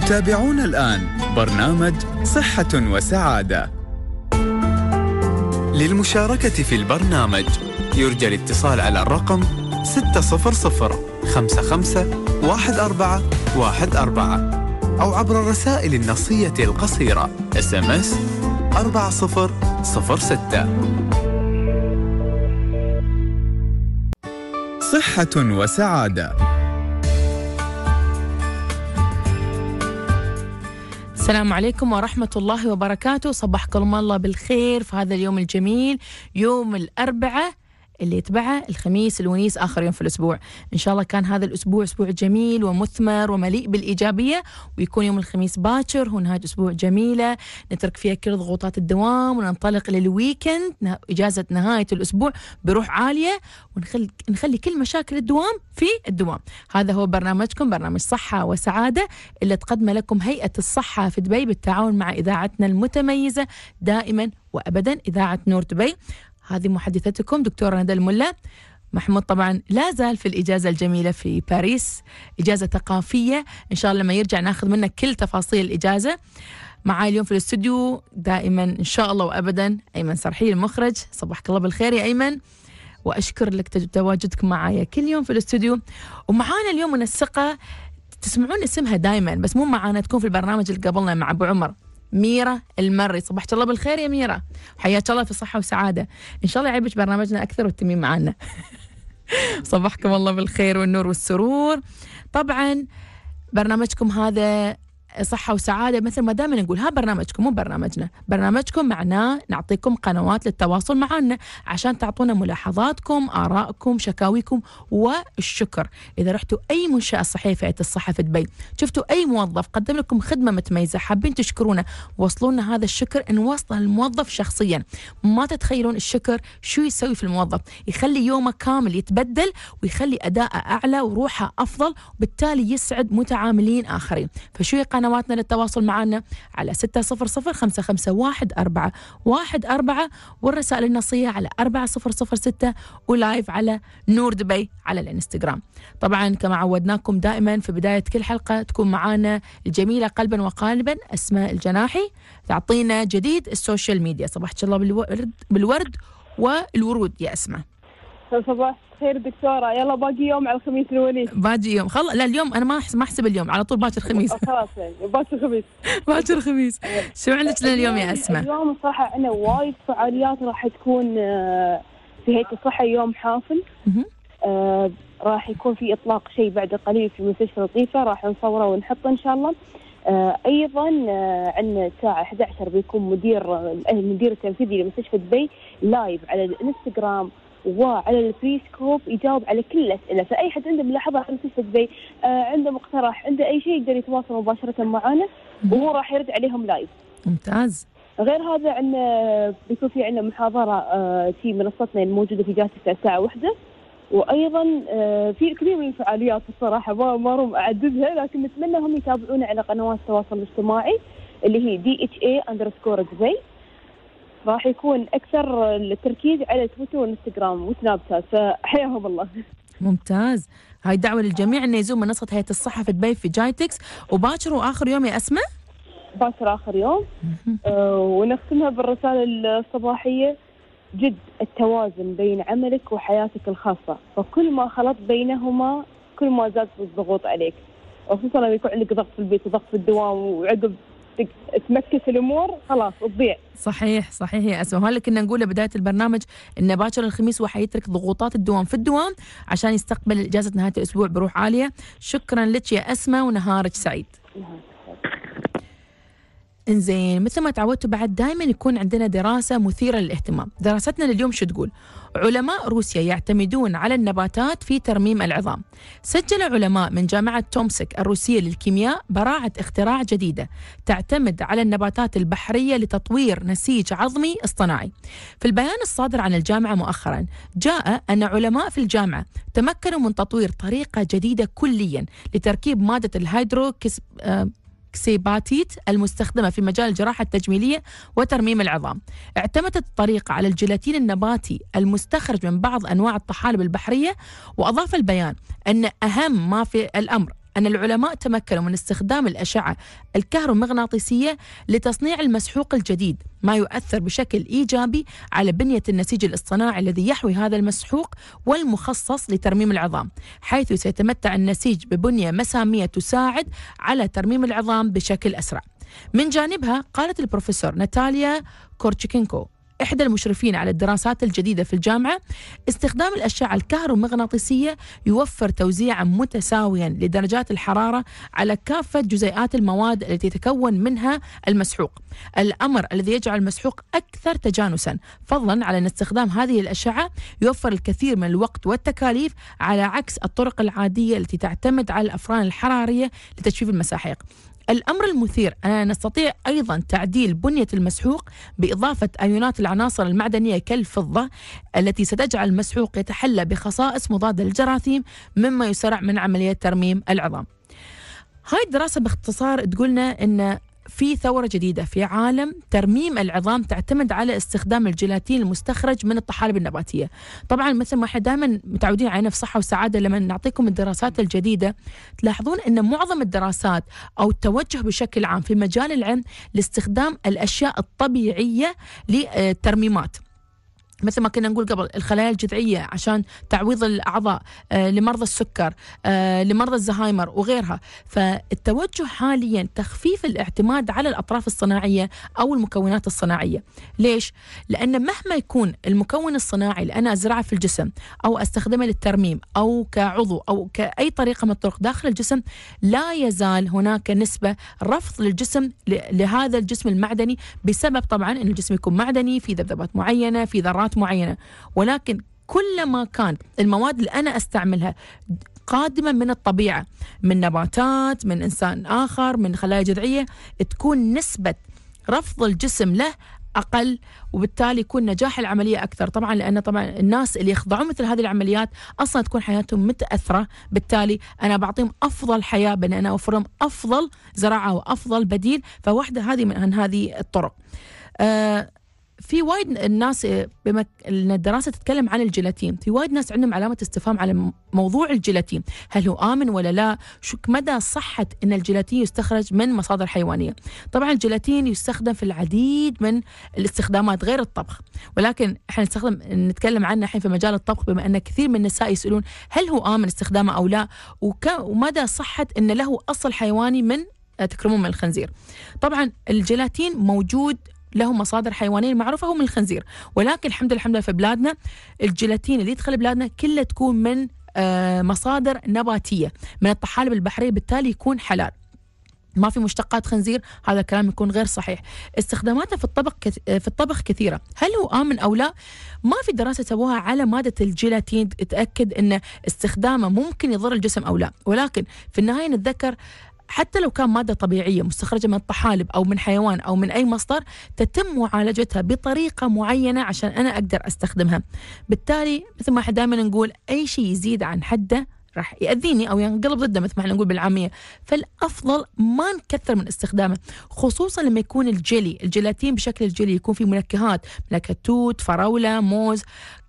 تتابعون الآن برنامج صحة وسعادة. للمشاركة في البرنامج يرجى الاتصال على الرقم 600 55 14 14 أو عبر الرسائل النصية القصيرة SMS 4006 صحة وسعادة. السلام عليكم ورحمة الله وبركاته. صبحكم الله بالخير في هذا اليوم الجميل يوم الأربعاء. اللي يتبعه الخميس الونيس آخر يوم في الأسبوع. إن شاء الله كان هذا الأسبوع أسبوع جميل ومثمر ومليء بالإيجابية ويكون يوم الخميس باكر هو نهاية أسبوع جميلة. نترك فيها كل ضغوطات الدوام وننطلق لل weekend إجازة نهاية الأسبوع بروح عالية ونخلي نخلي كل مشاكل الدوام في الدوام. هذا هو برنامجكم برنامج صحة وسعادة اللي تقدمه لكم هيئة الصحة في دبي بالتعاون مع إذاعتنا المتميزة دائما وأبدا إذاعة نور دبي. هذه محدثتكم دكتورة ندى الملا. محمود طبعا لا زال في الإجازة الجميلة في باريس. إجازة ثقافية. إن شاء الله لما يرجع ناخذ منه كل تفاصيل الإجازة. معاي اليوم في الاستوديو دائما إن شاء الله وأبدا أيمن سرحي المخرج. صباحك الله بالخير يا أيمن. وأشكر لك تواجدك معايا كل يوم في الاستوديو. ومعانا اليوم منسقة تسمعون اسمها دائما بس مو معانا تكون في البرنامج اللي قبلنا مع أبو عمر. ميرا المري. صبحت الله بالخير يا ميرا. وحياك الله في صحة وسعادة. إن شاء الله يعيبك برنامجنا أكثر وتتمين معنا. صبحكم الله بالخير والنور والسرور. طبعا برنامجكم هذا صحة وسعادة مثل ما دائما نقول ها برنامجكم مو برنامجنا. برنامجكم معناه نعطيكم قنوات للتواصل معنا عشان تعطونا ملاحظاتكم آرائكم شكاويكم والشكر. إذا رحتوا أي منشأة صحية في هيئة الصحة في دبي شفتوا أي موظف قدم لكم خدمة متميزة حابين تشكرونا وصلوا لنا هذا الشكر نوصله للموظف شخصيا. ما تتخيلون الشكر شو يسوي في الموظف. يخلي يومه كامل يتبدل ويخلي أداءه أعلى وروحه أفضل وبالتالي يسعد متعاملين آخرين. فشو هي قنواتنا للتواصل معنا على 600 551 4 واحد أربعة والرسائل النصية على 4006 و live على نور دبي على الانستغرام. طبعا كما عودناكم دائما في بداية كل حلقة تكون معانا الجميلة قلبا وقالبا أسماء الجناحي تعطينا جديد ال social media. صباحك الله بالورد, بالورد والورود يا أسماء. صباح. خير دكتورة. يلا باقي يوم على الخميس الونيس باقي يوم. لا لا اليوم أنا ما ما أحسب اليوم على طول باكر خميس خلاص يعني باقي الخميس. باكر خميس شو عندك لنا اليوم يا أسماء؟ اليوم الصراحة عندنا وايد فعاليات راح تكون آه، في هيئة الصحة يوم حافل. آه، راح يكون في إطلاق شيء بعد قليل في مستشفى لطيفة راح نصوره ونحطه إن شاء الله. آه، أيضا آه، عندنا الساعة 11 بيكون مدير آه، المدير التنفيذي لمستشفى دبي live على الإنستغرام. وعلى البريسكوب يجاوب على كل الأسئلة. فأي حد عنده ملاحظة على مستشفى دبي آه، عنده مقترح عنده أي شيء يقدر يتواصل مباشرة معنا وهو راح يرد عليهم live ممتاز. غير هذا عندنا بيكون في عندنا محاضرة آه، في منصتنا الموجودة في جايتكس الساعة واحدة. وأيضا آه، في كثير من الفعاليات الصراحة ما ما روم أعددها لكن نتمنى هم يتابعونا على قنوات التواصل الاجتماعي اللي هي DHA underscore دبي راح يكون أكثر التركيز على تويتر وإنستغرام وسناب شات فحياهم الله. ممتاز. هاي دعوة للجميع إنه يزور منصة هيئة الصحة في دبي في جايتكس. وباكر وآخر يوم يا أسماء؟ باكر آخر يوم. آه، ونختمها بالرسالة الصباحية. جد التوازن بين عملك وحياتك الخاصة. فكل ما خلطت بينهما كل ما زادت الضغوط عليك. وخصوصا لما يكون عندك ضغط في البيت وضغط في الدوام وعقب تمكس الأمور خلاص تضيع. صحيح صحيح يا أسماء. وهذا كنا نقوله بداية البرنامج إن باكر الخميس هو حيترك ضغوطات الدوام في الدوام عشان يستقبل إجازة نهاية الأسبوع بروح عالية. شكرا لك يا أسماء ونهارك سعيد. إنزين مثل ما تعودتوا بعد دائما يكون عندنا دراسة مثيرة للاهتمام. دراستنا لليوم شو تقول؟ علماء روسيا يعتمدون على النباتات في ترميم العظام. سجل علماء من جامعة تومسك الروسية للكيمياء براعة اختراع جديدة تعتمد على النباتات البحرية لتطوير نسيج عظمي اصطناعي. في البيان الصادر عن الجامعة مؤخرا جاء أن علماء في الجامعة تمكنوا من تطوير طريقة جديدة كليا لتركيب مادة الهيدروكسي آه، أباتيت المستخدمة في مجال الجراحة التجميلية وترميم العظام. اعتمدت الطريقة على الجيلاتين النباتي المستخرج من بعض أنواع الطحالب البحرية وأضاف البيان أن أهم ما في الأمر أن العلماء تمكنوا من استخدام الأشعة الكهرومغناطيسية لتصنيع المسحوق الجديد ما يؤثر بشكل إيجابي على بنية النسيج الاصطناعي الذي يحوي هذا المسحوق والمخصص لترميم العظام حيث سيتمتع النسيج ببنية مسامية تساعد على ترميم العظام بشكل أسرع. من جانبها قالت البروفيسور ناتاليا كورتشيكينكو. إحدى المشرفين على الدراسات الجديدة في الجامعة استخدام الأشعة الكهرومغناطيسية يوفر توزيعا متساويا لدرجات الحرارة على كافة جزيئات المواد التي يتكون منها المسحوق. الأمر الذي يجعل المسحوق أكثر تجانسا. فضلا على أن استخدام هذه الأشعة يوفر الكثير من الوقت والتكاليف على عكس الطرق العادية التي تعتمد على الأفران الحرارية لتجفيف المساحيق. الأمر المثير. أننا نستطيع أيضا تعديل بنية المسحوق بإضافة أيونات العناصر المعدنية كالفضة التي ستجعل المسحوق يتحلى بخصائص مضادة للجراثيم مما يسرع من عملية ترميم العظام. هاي الدراسة باختصار تقولنا أن في ثورة جديدة في عالم ترميم العظام تعتمد على استخدام الجيلاتين المستخرج من الطحالب النباتية. طبعا مثل ما إحنا دائما متعودين علينا في صحة وسعادة لما نعطيكم الدراسات الجديدة تلاحظون أن معظم الدراسات أو التوجه بشكل عام في مجال العلم لاستخدام الأشياء الطبيعية للترميمات مثل ما كنا نقول قبل الخلايا الجذعية عشان تعويض الأعضاء آه لمرضى السكر آه لمرضى الزهايمر وغيرها. فالتوجه حاليا تخفيف الاعتماد على الأطراف الصناعية أو المكونات الصناعية. ليش؟ لأن مهما يكون المكون الصناعي اللي أنا أزرعه في الجسم أو أستخدمه للترميم أو كعضو أو كأي طريقة من الطرق داخل الجسم لا يزال هناك نسبة رفض للجسم لهذا الجسم المعدني بسبب طبعا إن الجسم يكون معدني في ذبذبات معينة في ذرات معينة. ولكن كلما كان المواد اللي أنا أستعملها قادمة من الطبيعة من نباتات من إنسان آخر من خلايا جذعية تكون نسبة رفض الجسم له أقل وبالتالي يكون نجاح العملية أكثر. طبعا لأن طبعا الناس اللي يخضعون مثل هذه العمليات أصلا تكون حياتهم متأثرة. بالتالي أنا بعطيهم أفضل حياة بان أنا أوفر لهم أفضل زراعة وأفضل بديل فواحدة هذه من هذه الطرق. آه في وايد الناس بما إن الدراسة تتكلم عن الجيلاتين، في وايد ناس عندهم علامة استفهام على موضوع الجيلاتين، هل هو آمن ولا لا؟ شو مدى صحة إن الجيلاتين يستخرج من مصادر حيوانية؟ طبعا الجيلاتين يستخدم في العديد من الاستخدامات غير الطبخ، ولكن إحنا نستخدم نتكلم عنه الحين في مجال الطبخ بما إن كثير من النساء يسألون هل هو آمن استخدامه أو لا؟ ومدى صحة إن له أصل حيواني من تكرمون من الخنزير. طبعا الجيلاتين موجود له مصادر حيوانية معروفة هو من الخنزير. ولكن الحمد لله الحمد لله في بلادنا الجيلاتين اللي يدخل بلادنا كله تكون من آه مصادر نباتية من الطحالب البحرية بالتالي يكون حلال. ما في مشتقات خنزير هذا الكلام يكون غير صحيح. استخداماته في الطبخ في الطبخ كثيرة. هل هو آمن أو لا؟ ما في دراسة سووها على مادة الجيلاتين تاكد إن استخدامه ممكن يضر الجسم أو لا. ولكن في النهاية نتذكر حتى لو كان مادة طبيعية مستخرجة من الطحالب أو من حيوان أو من أي مصدر تتم معالجتها بطريقة معينة عشان أنا أقدر أستخدمها. بالتالي مثل ما إحنا دائما نقول أي شيء يزيد عن حده راح يأذيني أو ينقلب ضده مثل ما إحنا نقول بالعامية. فالأفضل ما نكثر من استخدامه خصوصا لما يكون الجيلي الجيلاتين بشكل الجيلي يكون فيه منكهات منكهات توت فراولة موز.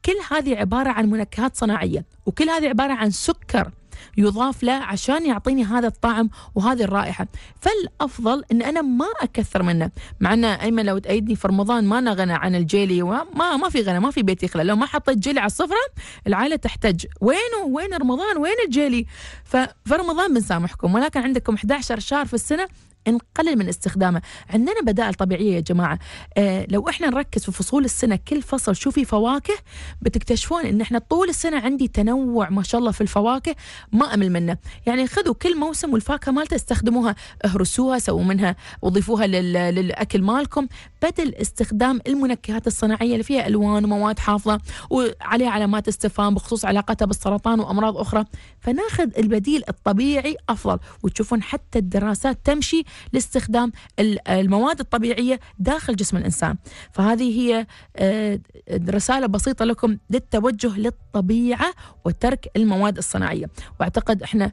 كل هذه عبارة عن منكهات صناعية وكل هذه عبارة عن سكر. يضاف له عشان يعطيني هذا الطعم وهذه الرائحة. فالأفضل أن أنا ما أكثر منه. مع أن أيمن لو تأيدني في رمضان ما نغنى عن الجيلي وما ما في غنى ما في بيت يخلى لو ما حطيت جيلي على السفرة العائلة تحتاج وينه؟ وين رمضان؟ وين الجيلي؟ ففي رمضان بنسامحكم. ولكن عندكم 11 شهر في السنة نقلل من استخدامه. عندنا بدائل طبيعية يا جماعة. آه لو إحنا نركز في فصول السنة كل فصل شو في فواكه بتكتشفون إن إحنا طول السنة عندي تنوع ما شاء الله في الفواكه ما أمل منه. يعني خذوا كل موسم والفاكهة مالته استخدموها. اهرسوها سووا منها وضيفوها للأكل مالكم. بدل استخدام المنكهات الصناعية اللي فيها ألوان ومواد حافظة وعليها علامات استفهام بخصوص علاقتها بالسرطان وأمراض أخرى فناخذ البديل الطبيعي أفضل. وتشوفون حتى الدراسات تمشي لاستخدام المواد الطبيعية داخل جسم الإنسان. فهذه هي آه، رسالة بسيطة لكم للتوجه للطبيعة وترك المواد الصناعية. وأعتقد إحنا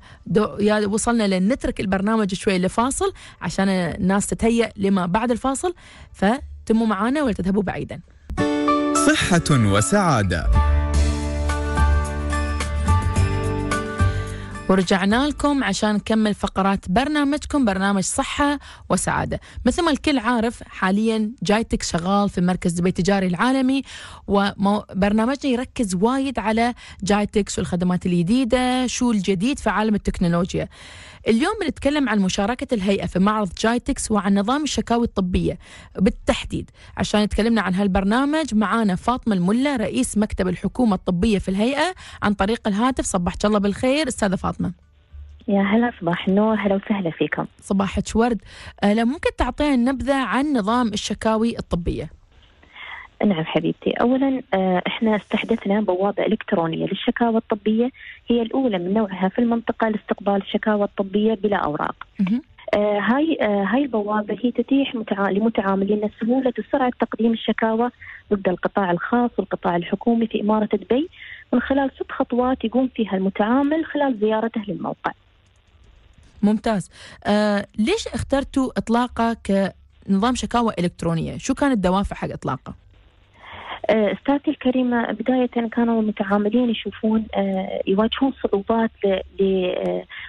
يا وصلنا لنترك البرنامج شوي لفاصل عشان الناس تتهيأ لما بعد الفاصل فتموا معنا ولا تذهبوا بعيدا. صحة وسعادة. ورجعنا لكم عشان نكمل فقرات برنامجكم برنامج صحة وسعادة. مثل ما الكل عارف حاليا جايتك شغال في مركز دبي التجاري العالمي وبرنامجنا يركز وايد على جايتكس والخدمات الجديدة شو الجديد في عالم التكنولوجيا. اليوم بنتكلم عن مشاركة الهيئة في معرض جايتكس وعن نظام الشكاوي الطبية. بالتحديد عشان تكلمنا عن هالبرنامج معانا فاطمة الملا رئيس مكتب الحكومة الطبية في الهيئة عن طريق الهاتف. صبحك الله بالخير أستاذة فاطمة. يا هلا صباح النور هلا وسهلا فيكم. صباحك ورد أه لو ممكن تعطينا نبذة عن نظام الشكاوي الطبية؟ نعم حبيبتي. اولا آه، إحنا استحدثنا بوابة إلكترونية للشكاوى الطبية. هي الأولى من نوعها في المنطقة لاستقبال الشكاوى الطبية بلا أوراق. آه، هاي آه، هاي البوابة هي تتيح متع... لمتعاملين. سهوله وسرعة تقديم الشكاوى ضد القطاع الخاص والقطاع الحكومي في إمارة دبي من خلال ست خطوات يقوم فيها المتعامل خلال زيارته للموقع. ممتاز. أه ليش اخترتوا إطلاقه كنظام شكاوى إلكترونية؟ شو كانت الدوافع حق إطلاقه؟ آه، استاذتي الكريمة بداية كانوا المتعاملين يشوفون آه، يواجهون صعوبات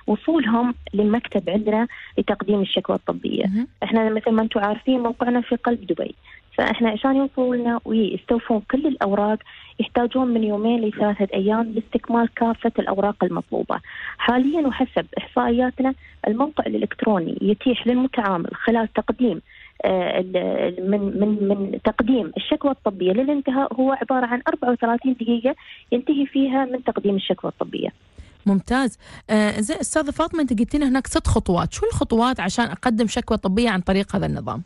لوصولهم للمكتب عندنا لتقديم الشكوى الطبية. إحنا مثل ما أنتم عارفين موقعنا في قلب دبي. فإحنا عشان يوصلوا لنا ويستوفون كل الأوراق يحتاجون من يومين لثلاثة أيام لاستكمال كافة الأوراق المطلوبة. حاليا وحسب إحصائياتنا الموقع الإلكتروني يتيح للمتعامل خلال تقديم آه، من من من تقديم الشكوى الطبية للانتهاء هو عبارة عن 34 دقيقة ينتهي فيها من تقديم الشكوى الطبية. ممتاز. آه زين أستاذة فاطمة أنت قلت لنا هناك ست خطوات. شو الخطوات عشان أقدم شكوى طبية عن طريق هذا النظام؟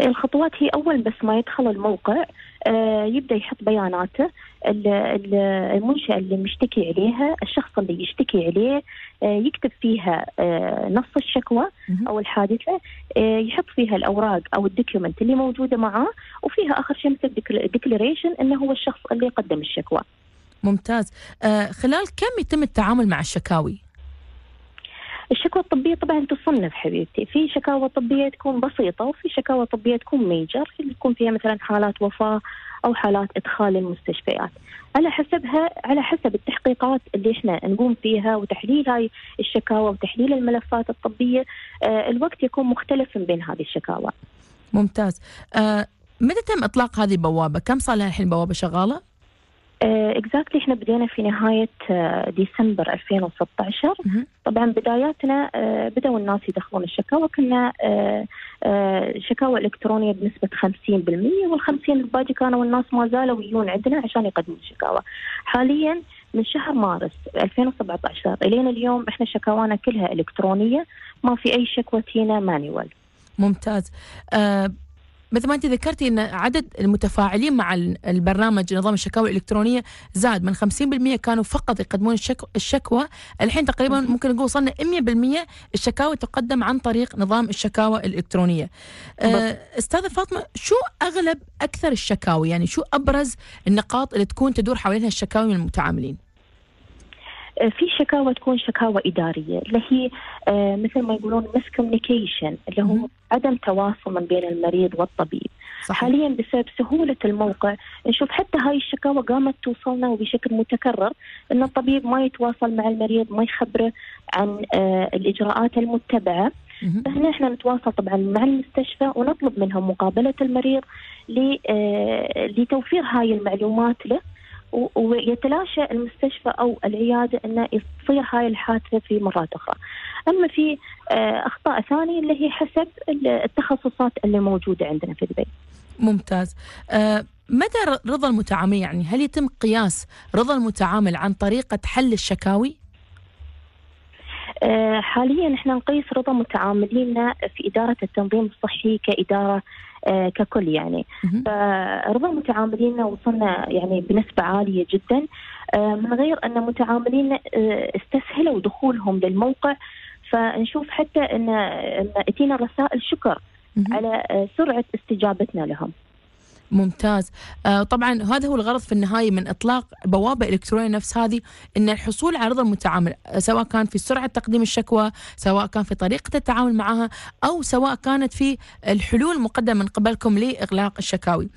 الخطوات هي أول بس ما يدخل الموقع آه، يبدأ يحط بياناته. ال- ال- المنشأة اللي مشتكي عليها الشخص اللي يشتكي عليه آه، يكتب فيها آه، نص الشكوى مهم. أو الحادثة آه، يحط فيها الأوراق أو ال document اللي موجودة معاه وفيها آخر شيء مثل declaration إنه هو الشخص اللي قدم الشكوى. ممتاز. خلال كم يتم التعامل مع الشكاوي؟ الشكوى الطبية طبعا تصنف حبيبتي. في شكاوى طبية تكون بسيطة وفي شكاوى طبية تكون ميجر اللي تكون فيها مثلا حالات وفاة أو حالات إدخال المستشفيات. على حسبها على حسب التحقيقات اللي إحنا نقوم فيها وتحليل هاي الشكاوى وتحليل الملفات الطبية آه الوقت يكون مختلف من بين هذه الشكاوى. ممتاز. آه متى تم إطلاق هذه البوابه كم صار لها الحين بوابة شغالة؟ اكزاكتلي إحنا بدينا في نهاية آه، ديسمبر 2016 مهم. طبعا بداياتنا آه، بدأوا الناس يدخلون الشكاوى. كنا آه، آه، شكاوى إلكترونية بنسبة 50% وال50 الباقي كانوا الناس ما زالوا يجون عندنا عشان يقدموا الشكاوى. حاليا من شهر مارس 2017 إلين اليوم إحنا شكاوانا كلها إلكترونية ما في أي شكوى تينا مانيوال ممتاز. آه مثل ما انت ذكرتي إن عدد المتفاعلين مع ال- البرنامج نظام الشكاوى الإلكترونية زاد من 50% كانوا فقط يقدمون الشك- الشكوى الحين تقريبا. ممكن نقول وصلنا 100% الشكاوى تقدم عن طريق نظام الشكاوى الإلكترونية. آه. أستاذة فاطمة شو أغلب أكثر الشكاوي يعني شو أبرز النقاط اللي تكون تدور حوالينها الشكاوي من المتعاملين؟ آه، في شكاوى تكون شكاوى إدارية اللي هي آه، مثل ما يقولون مسكوميونيكيشن اللي هو. عدم تواصل من بين المريض والطبيب صحيح حاليا بسبب سهولة الموقع نشوف حتى هاي الشكاوى قامت توصلنا وبشكل متكرر أن الطبيب ما يتواصل مع المريض ما يخبره عن آه، الإجراءات المتبعة مهم. فهنا إحنا نتواصل طبعا مع المستشفى ونطلب منهم مقابلة المريض لتوفير هاي المعلومات له ويتلاشى المستشفى أو العيادة إنه تصير هاي الحادثة في مرات أخرى. أما في آه، أخطاء ثانية اللي هي حسب التخصصات اللي موجودة عندنا في دبي. ممتاز آه مدى رضا المتعامل يعني هل يتم قياس رضا المتعامل عن طريقة حل الشكاوي؟ آه، حاليا إحنا نقيس رضا متعاملينا في إدارة التنظيم الصحي كإدارة آه، ككل يعني. فرضا متعاملينا وصلنا يعني بنسبة عالية جدا آه، من غير أن متعاملينا آه، استسهلوا دخولهم للموقع فنشوف حتى إن إن إتينا رسائل شكر. على آه، سرعة استجابتنا لهم. ممتاز. آه طبعا هذا هو الغرض في النهاية من إطلاق بوابة إلكترونية نفس هذه إن الحصول على رضا المتعامل آه، سواء كان في سرعة تقديم الشكوى سواء كان في طريقة التعامل معها أو سواء كانت في الحلول المقدمة من قبلكم لإغلاق الشكاوي.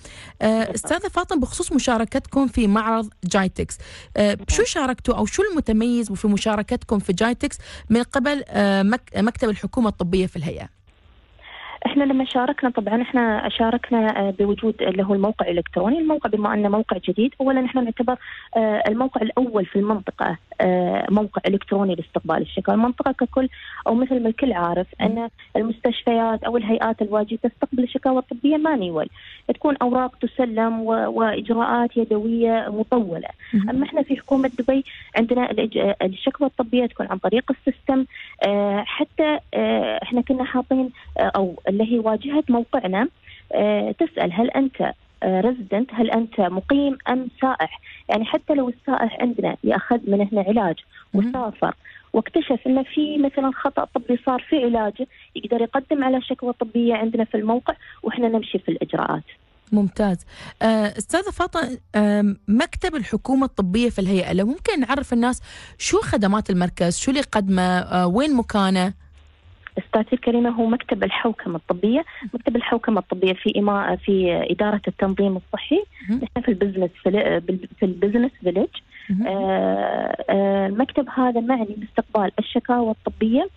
آه أستاذة فاطمة بخصوص مشاركتكم في معرض جايتكس آه شو شاركتوا أو شو المتميز في مشاركتكم في جايتكس من قبل آه مكتب الحكومة الطبية في الهيئة؟ إحنا لما شاركنا طبعا إحنا شاركنا آه، بوجود اللي هو الموقع الإلكتروني، الموقع بما أنه موقع جديد، اولا إحنا نعتبر آه، الموقع الأول في المنطقة آه، موقع إلكتروني لاستقبال الشكاوى، المنطقة ككل أو مثل ما الكل عارف إن المستشفيات أو الهيئات الواجهة تستقبل الشكاوى الطبية manual، تكون أوراق تسلم وإجراءات يدوية مطولة، أما إحنا في حكومة دبي عندنا الشكوى الطبية تكون عن طريق ال system حتى إحنا كنا حاطين أو اللي هي واجهه موقعنا آه، تسأل هل أنت resident آه، هل أنت مقيم أم سائح؟ يعني حتى لو السائح عندنا يأخذ من هنا علاج وسافر واكتشف انه في مثلا خطأ طبي صار في علاجه يقدر يقدم على شكوى طبية عندنا في الموقع وإحنا نمشي في الإجراءات. ممتاز. آه، أستاذة فاطمة مكتب الحكومة الطبية في الهيئة لو ممكن نعرف الناس شو خدمات المركز؟ شو اللي يقدمه وين مكانه؟ استاذتي الكريمه هو مكتب الحوكمة الطبية، مكتب الحوكمة الطبية في إما في إدارة التنظيم الصحي، نحن في البزنس في ال Business Village. المكتب هذا معني باستقبال الشكاوى الطبية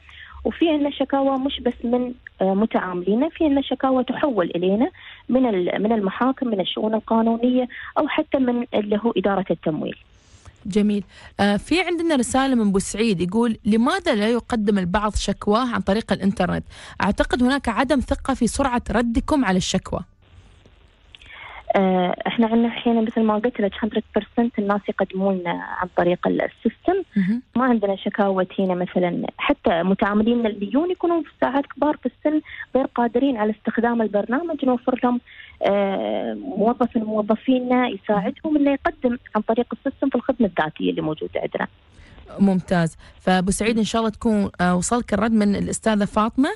وفي عندنا شكاوى مش بس من آه، متعاملين في عندنا شكاوى تحول إلينا من من المحاكم من الشؤون القانونية أو حتى من اللي هو إدارة التمويل. جميل. آه في عندنا رسالة من بوسعيد يقول لماذا لا يقدم البعض شكواه عن طريق الإنترنت؟ أعتقد هناك عدم ثقة في سرعة ردكم على الشكوى. إحنا عندنا أحيانا مثل ما قلت لك 100% الناس يقدمون لنا عن طريق ال system. ما عندنا شكاوى تينا مثلا. حتى متعاملين اللي يجون يكونون في ساعات كبار في السن غير قادرين على استخدام البرنامج. نوفر لهم آه موظف من موظفينا يساعدهم إنه يقدم عن طريق ال system في الخدمة الذاتية اللي موجودة عندنا. ممتاز. فأبو سعيد إن شاء الله تكون آه، وصلك الرد من الأستاذة فاطمة.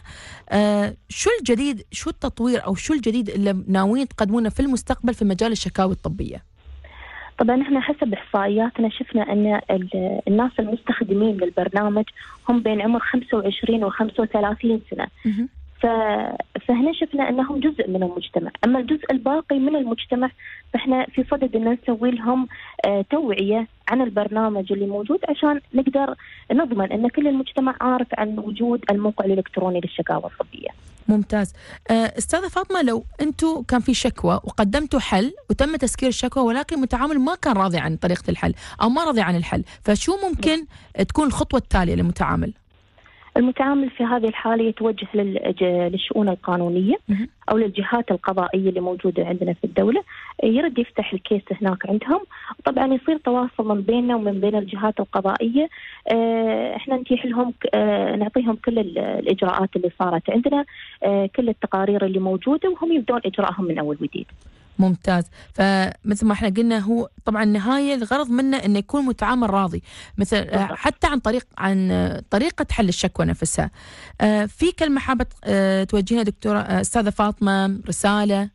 آه، شو الجديد شو التطوير أو شو الجديد اللي ناويين تقدمونه في المستقبل في مجال الشكاوي الطبية؟ طبعا إحنا حسب إحصائياتنا شفنا أن الناس المستخدمين للبرنامج هم بين عمر 25 و 35 سنة. فهنا شفنا أنهم جزء من المجتمع، أما الجزء الباقي من المجتمع فإحنا في صدد أن نسوي لهم آه، توعية عن البرنامج اللي موجود عشان نقدر نضمن أن كل المجتمع عارف عن وجود الموقع الإلكتروني للشكاوى الطبيه. ممتاز. آه، أستاذة فاطمة لو أنتم كان في شكوى وقدمتوا حل وتم تسكير الشكوى ولكن المتعامل ما كان راضي عن طريقة الحل أو ما راضي عن الحل، فشو ممكن تكون الخطوة التالية للمتعامل؟ المتعامل في هذه الحالة يتوجه للشؤون القانونية أو للجهات القضائية اللي موجودة عندنا في الدولة. يرد يفتح الكيس هناك عندهم. طبعا يصير تواصل من بيننا ومن بين الجهات القضائية. آه، إحنا نتيح لهم آه، نعطيهم كل الإجراءات اللي صارت عندنا آه، كل التقارير اللي موجودة وهم يبدون إجراءهم من أول وجديد. ممتاز. فمثل ما إحنا قلنا هو طبعا النهايه الغرض منه إنه يكون متعامل راضي. مثل حتى عن طريق عن طريقة حل الشكوى نفسها. آه، في كلمة حابة آه، توجهها دكتورة آه، أستاذة فاطمة رسالة؟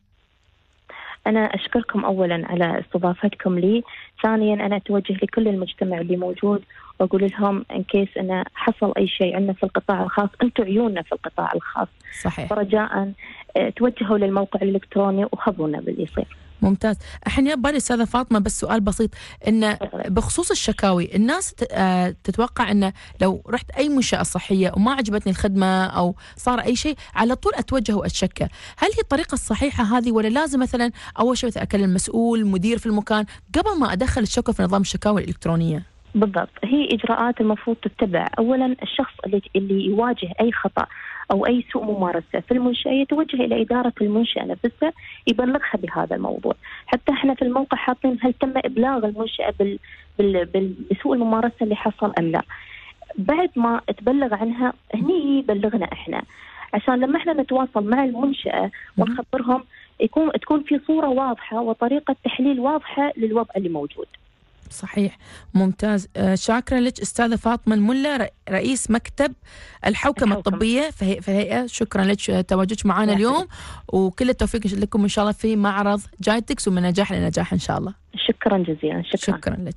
أنا أشكركم أولا على استضافتكم لي. ثانيا أنا أتوجه لكل المجتمع اللي موجود وأقول لهم إن كيس أنه حصل أي شيء عندنا في القطاع الخاص أنتم عيوننا في القطاع الخاص. صحيح. فرجاء آه، توجهوا للموقع الإلكتروني وخبرونا باللي يصير. ممتاز. الحين يا بالي أستاذة فاطمة بس سؤال بسيط. إن بخصوص الشكاوي الناس آه، تتوقع انه لو رحت أي منشأة صحية وما عجبتني الخدمة أو صار أي شيء على طول اتوجه واتشكى هل هي الطريقة الصحيحة هذه ولا لازم مثلا أول شيء أكلم المسؤول مدير في المكان قبل ما أدخل الشكوى في نظام الشكاوى الإلكترونية؟ بالضبط هي إجراءات المفروض تتبع اولا الشخص اللي اللي يواجه أي خطأ أو أي سوء ممارسة في المنشأة يتوجه إلى إدارة المنشأة نفسها يبلغها بهذا الموضوع، حتى إحنا في الموقع حاطين هل تم إبلاغ المنشأة بال... بال... بال... بسوء الممارسة اللي حصل أم لا. بعد ما تبلغ عنها هني يبلغنا إحنا عشان لما إحنا نتواصل مع المنشأة ونخبرهم يكون تكون في صورة واضحة وطريقة تحليل واضحة للوضع اللي موجود. صحيح. ممتاز. آه شاكرا لك أستاذة فاطمة الملا رئيس مكتب الحوكمة الحوكمة. الطبية في هي- في الهيئة. شكرا لك آه، تواجدك معنا اليوم. وكل التوفيق لكم إن شاء الله في معرض جايتكس ومن نجاح لنجاح إن شاء الله. شكرا جزيلا. شكرا, شكرا لك.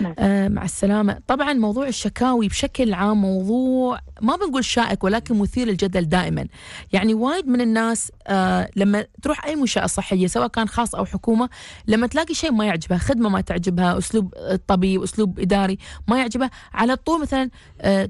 نعم. آه مع السلامة. طبعا موضوع الشكاوي بشكل عام موضوع ما بنقول شائك ولكن مثير للجدل دائما. يعني وايد من الناس آه لما تروح أي منشأة صحية سواء كان خاص أو حكومة لما تلاقي شيء ما يعجبها خدمة ما تعجبها أسلوب طبي أسلوب إداري ما يعجبها على طول مثلا آه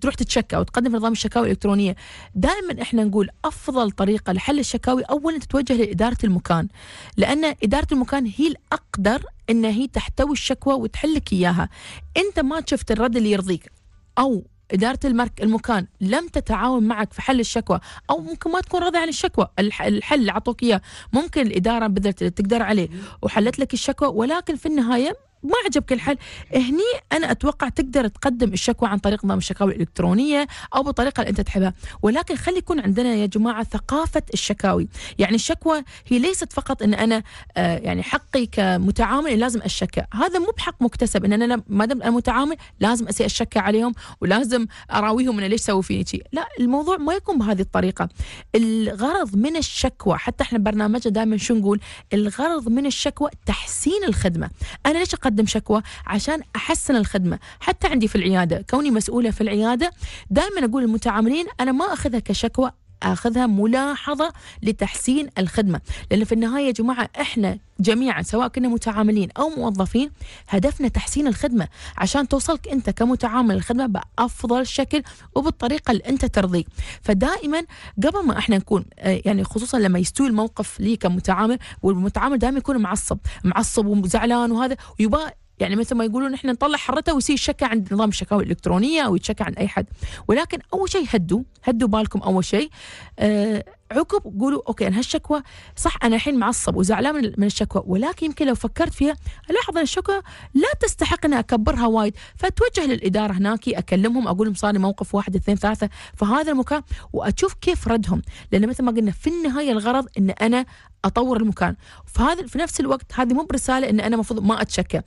تروح تتشكى أو تقدم في نظام الشكاوي الإلكترونية. دائما إحنا نقول أفضل طريقة لحل الشكاوي اولا تتوجه لإدارة المكان لأن إدارة المكان هي الأقدر إن هي تحتوي الشكوى وتحل لك إياها. أنت ما شفت الرد اللي يرضيك أو إدارة المرك المكان لم تتعاون معك في حل الشكوى أو ممكن ما تكون راضي عن الشكوى الح- الحل اللي عطوك إياه. ممكن الإدارة بذلت تقدر عليه وحلت لك الشكوى ولكن في النهاية ما عجبك الحل. هني أنا أتوقع تقدر تقدم الشكوى عن طريق نظام الشكاوي الإلكترونية أو بالطريقة اللي أنت تحبها. ولكن خلي يكون عندنا يا جماعة ثقافة الشكاوي. يعني الشكوى هي ليست فقط أن أنا آه يعني حقي كمتعامل لازم أشكى. هذا مو بحق مكتسب أن أنا ما دام أنا متعامل لازم أسي أشكى عليهم ولازم أراويهم أنا ليش سووا فيني شيء لا الموضوع ما يكون بهذه الطريقة. الغرض من الشكوى حتى إحنا برنامجنا دائما شو نقول؟ الغرض من الشكوى تحسين الخدمة. أنا ليش أقدم شكوى عشان أحسن الخدمة. حتى عندي في العيادة كوني مسؤولة في العيادة دائما أقول للمتعاملين أنا ما أخذها كشكوى آخذها ملاحظة لتحسين الخدمة، لأن في النهاية يا جماعة إحنا جميعا سواء كنا متعاملين أو موظفين هدفنا تحسين الخدمة. عشان توصلك أنت كمتعامل الخدمة بأفضل شكل وبالطريقة اللي أنت ترضيك، فدائما قبل ما إحنا نكون آه، يعني خصوصا لما يستوي الموقف لي كمتعامل والمتعامل دائما يكون معصب، معصب وزعلان وهذا ويبغى يعني مثل ما يقولون إحنا نطلع حرته ويصير شكا عند نظام الشكاوي الإلكترونية أو يتشكى عند أي حد. ولكن أول شيء هدوا هدوا بالكم أول شيء. آه عقب قولوا أوكي أنا هالشكوى صح أنا الحين معصب وزعلان من الشكوى ولكن يمكن لو فكرت فيها ألاحظ أن الشكوى لا تستحق اني أكبرها وايد. فتوجه للإدارة هناك أكلمهم أقول لهم صار لي موقف واحد اثنين ثلاثة في هذا المكان وأشوف كيف ردهم. لأن مثل ما قلنا في النهاية الغرض إن أنا أطور المكان. فهذا في نفس الوقت هذه مو برسالة إن أنا المفروض ما أتشكى.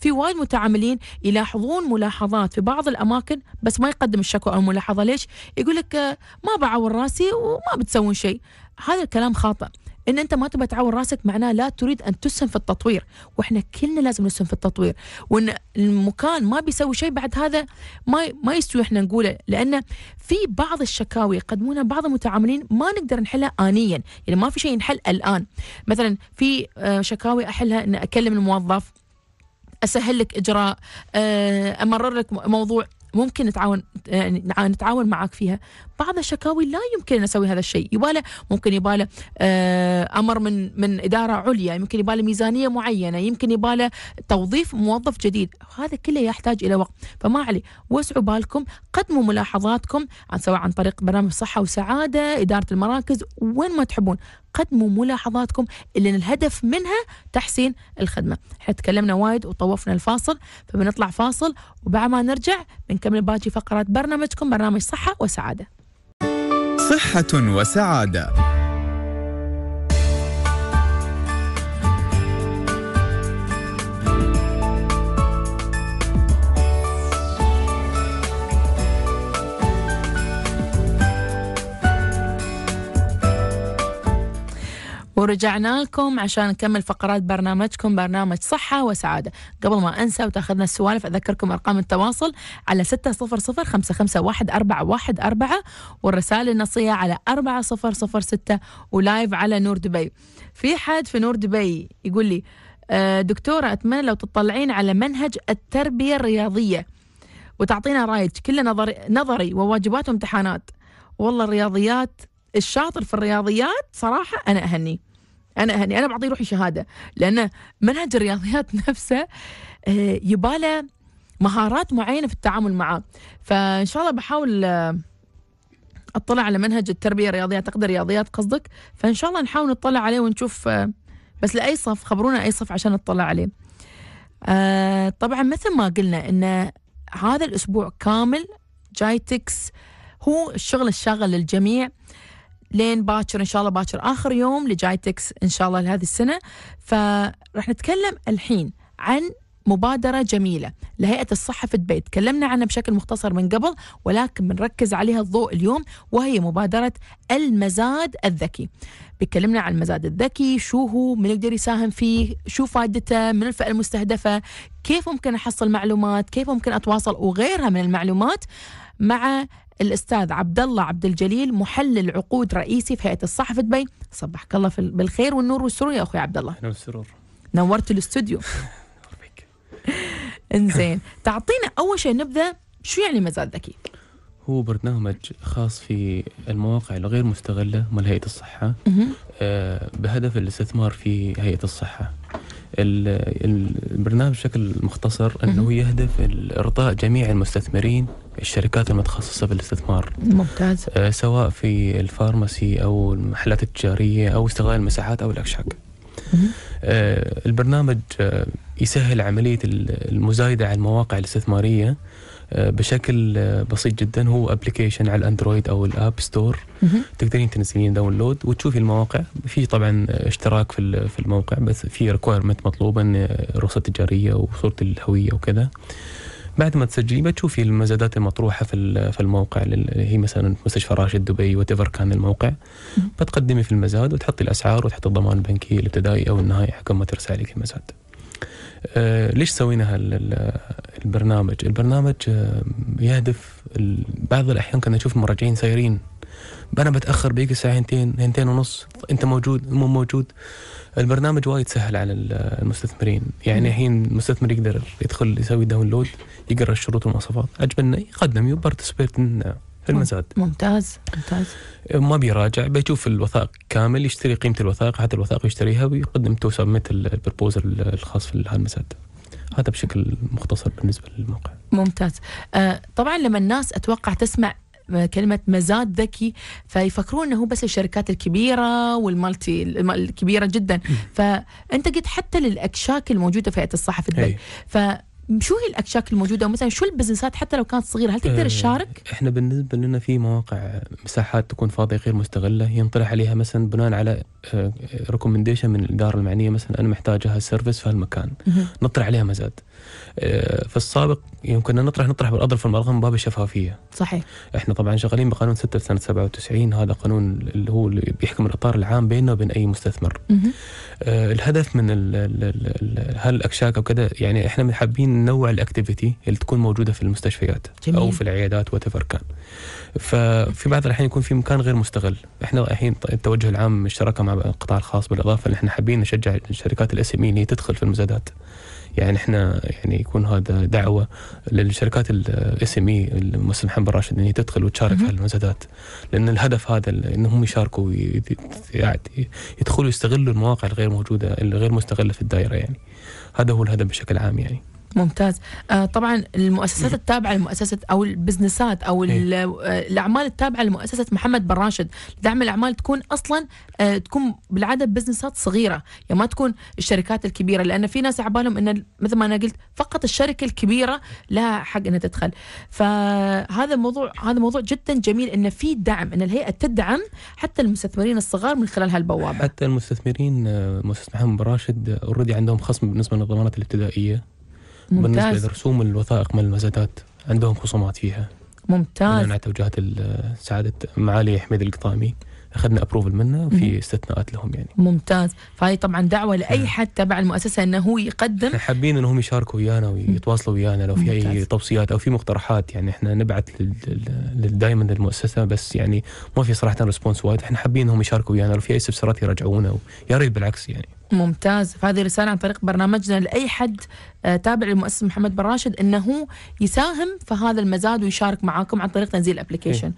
في وايد متعاملين يلاحظون ملاحظات في بعض الأماكن بس ما يقدم الشكوى أو الملاحظة. ليش؟ يقول لك آه، ما بعور راسي وما بتسوون شيء. هذا الكلام خاطئ. إن أنت ما تبى تعور راسك معناه لا تريد أن تسهم في التطوير. وإحنا كلنا لازم نسهم في التطوير. وإن المكان ما بيسوي شيء بعد هذا ما ما يستوي إحنا نقوله. لأن في بعض الشكاوي يقدمونها بعض المتعاملين ما نقدر نحلها انيا. يعني ما في شيء ينحل الآن. مثلا في آه، شكاوي أحلها إن أكلم الموظف. أسهل لك إجراء. آه، أمرر لك موضوع ممكن نتعاون يعني نتعاون معك فيها. بعض الشكاوي لا يمكن أن نسوي هذا الشيء. يباله ممكن يباله آه، أمر من من إدارة عليا يمكن يباله ميزانية معينة يمكن يباله توظيف موظف جديد. هذا كله يحتاج إلى وقت. فما عليه. وسعوا بالكم قدموا ملاحظاتكم عن سواء عن طريق برنامج صحة وسعادة إدارة المراكز وين ما تحبون. قدموا ملاحظاتكم اللي الهدف منها تحسين الخدمة. إحنا تكلمنا وايد وطوفنا الفاصل فبنطلع فاصل وبعد ما نرجع بنكمل باقي فقرات برنامجكم برنامج صحة وسعادة. صحة وسعادة. ورجعنا لكم عشان نكمل فقرات برنامجكم برنامج صحة وسعادة. قبل ما أنسى وتأخذنا السوالف أذكركم أرقام التواصل على 600 55 1414 والرسائل النصية على 4006 ولايف على نور دبي. في حد في نور دبي يقول لي آه، دكتورة أتمنى لو تطلعين على منهج التربية الرياضية وتعطينا رأيك. كله نظري, نظري وواجبات وامتحانات. والله الرياضيات الشاطر في الرياضيات صراحة أنا أهني. أنا أهني أنا بعطيه روحي شهادة. لأن منهج الرياضيات نفسه آه، يباله مهارات معينة في التعامل معاه فإن شاء الله بحاول آه، أطلع على منهج التربية الرياضية تقدر رياضيات قصدك. فإن شاء الله نحاول نطلع عليه ونشوف آه، بس لأي صف خبرونا أي صف عشان نطلع عليه. طبعا مثل ما قلنا إن هذا الأسبوع كامل جايتكس هو الشغل الشاغل للجميع. لين باكر إن شاء الله باكر آخر يوم لجايتكس إن شاء الله لهذه السنة. فراح نتكلم الحين عن مبادرة جميلة لهيئة الصحة في دبي تكلمنا عنها بشكل مختصر من قبل ولكن بنركز عليها الضوء اليوم وهي مبادرة المزاد الذكي. بيكلمنا عن المزاد الذكي شو هو من يقدر يساهم فيه شو فائدته من الفئة المستهدفة كيف ممكن أحصل معلومات كيف ممكن أتواصل وغيرها من المعلومات مع الأستاذ عبد الله عبد الجليل محلل عقود رئيسي في هيئة الصحة في دبي. صبحك الله في بالخير والنور والسرور يا أخوي عبد الله أهلا والسرور. نورت الاستوديو. إنزين. تعطينا أول شيء نبدأ شو يعني مزاد ذكي؟ هو برنامج خاص في المواقع الغير مستغلة مال هيئة الصحة. آه بهدف الاستثمار في هيئة الصحة. ال- ال- البرنامج بشكل مختصر أنه يهدف إرضاء جميع المستثمرين الشركات المتخصصة في الاستثمار ممتاز. آه سواء في ال pharmacy أو المحلات التجارية أو استغلال المساحات أو الأكشاك. مهم. آه، البرنامج آه، يسهل عملية ال- المزايدة على المواقع الاستثمارية آه، بشكل آه، بسيط جدا. هو application على الاندرويد أو ال App Store. تقدرين تنزلين download وتشوفي المواقع. في طبعا اشتراك في في الموقع بس في requirement مطلوبه إن رخصة تجارية وصورة الهوية وكذا. بعد ما تسجلي بتشوفي المزادات المطروحة في في الموقع اللي هي مثلا مستشفى راشد دبي وات كان الموقع. بتقدمي في المزاد وتحطي الأسعار وتحطي الضمان البنكي الابتدائي أو النهائي حق ما ترسل عليك المزاد. آه ليش سوينا هال- ال- البرنامج؟ البرنامج آه يهدف بعض الأحيان كنا نشوف المراجعين سايرين أنا بتأخر بيجي الساعة هنتين هنتين ونص. أنت موجود مو موجود. البرنامج وايد سهل على ال- المستثمرين. يعني الحين المستثمر يقدر يدخل يسوي download يقرأ الشروط والمواصفات. عجبه يقدم ي participate في المزاد ممتاز ممتاز. ما بيراجع بيشوف الوثائق كامل يشتري قيمة الوثائق حتى الوثائق يشتريها ويقدم to submit ال proposal الخاص في المزاد هذا بشكل مختصر بالنسبة للموقع. ممتاز. آه طبعا لما الناس أتوقع تسمع آه، كلمة مزاد ذكي فيفكرون إنه هو بس الشركات الكبيرة وال multi الم- الكبيرة جدا. فأنت قلت حتى للأكشاك الموجودة في هيئة الصحة دبي هي. الأكشاك الموجودة ومثلا شو البزنسات حتى لو كانت صغيرة هل تقدر آه، تشارك؟ إحنا بالنسبة لنا في مواقع مساحات تكون فاضية غير مستغلة ينطرح عليها مثلا بناء على recommendation من الإدارة المعنية مثلا أنا محتاج هال service في هالمكان. نطرح عليها مزاد آه، في السابق يمكن نطرح نطرح بالاظرف والمظاريف من باب الشفافيه صحيح. إحنا طبعا شغالين بقانون 6 سنة 97 هذا قانون اللي هو اللي بيحكم الإطار العام بيننا وبين أي مستثمر. مهم. آه، الهدف من ال- ال- ال- ال- هالاكشاك أو كذا يعني إحنا حابين ننوع ال activity اللي تكون موجودة في المستشفيات جميل. أو في العيادات وات كان. ففي بعض الأحيان يكون في مكان غير مستغل. إحنا الحين التوجه العام الشراكه مع القطاع الخاص بالإضافة إن إحنا حابين نشجع الشركات ال SME تدخل في المزادات. يعني إحنا يعني يكون هذا دعوة للشركات ال SME المؤسسه محمد بن راشد إن هي تدخل وتشارك في مهم. المزادات لأن الهدف هذا انهم يشاركوا يعني يدخلوا يستغلوا المواقع الغير موجودة الغير مستغلة في الدائرة يعني. هذا هو الهدف بشكل عام يعني. ممتاز. آه طبعا المؤسسات التابعة لمؤسسة أو ال businessات أو ال- آه، الأعمال التابعة لمؤسسة محمد بن راشد دعم الأعمال تكون أصلا آه تكون بالعادة businessات صغيرة يعني ما تكون الشركات الكبيرة لأن في ناس عبالهم إن مثل ما أنا قلت فقط الشركة الكبيرة لها حق إنها تدخل. فهذا الموضوع هذا موضوع جدا جميل إن في دعم إن الهيئة تدعم حتى المستثمرين الصغار من خلال هالبوابة. حتى المستثمرين آه، مؤسسة محمد بن راشد already عندهم خصم بالنسبة للضمانات الابتدائية. بالنسبة ممتاز. لرسوم الوثائق من المزادات عندهم خصومات فيها. ممتاز. على توجيهات ال- سعادة معالي حميد القطامي. أخذنا approval منه. وفي استثناءات لهم يعني. ممتاز. فهي طبعا دعوة لأي حد تبع المؤسسة إنه هو يقدم. إحنا حابين إنهم يشاركوا ويانا ويتواصلوا ويانا لو في أي. توصيات أو في مقترحات. يعني إحنا نبعث دائما للمؤسسة بس يعني ما في صراحة response وايد. إحنا حابين إنهم يشاركوا ويانا لو في أي استفسارات يرجعونا يا ريت بالعكس يعني. ممتاز. فهذه رسالة عن طريق برنامجنا لأي حد آه، تابع للمؤسسة محمد بن راشد أنه يساهم في هذا المزاد ويشارك معاكم عن طريق تنزيل ال application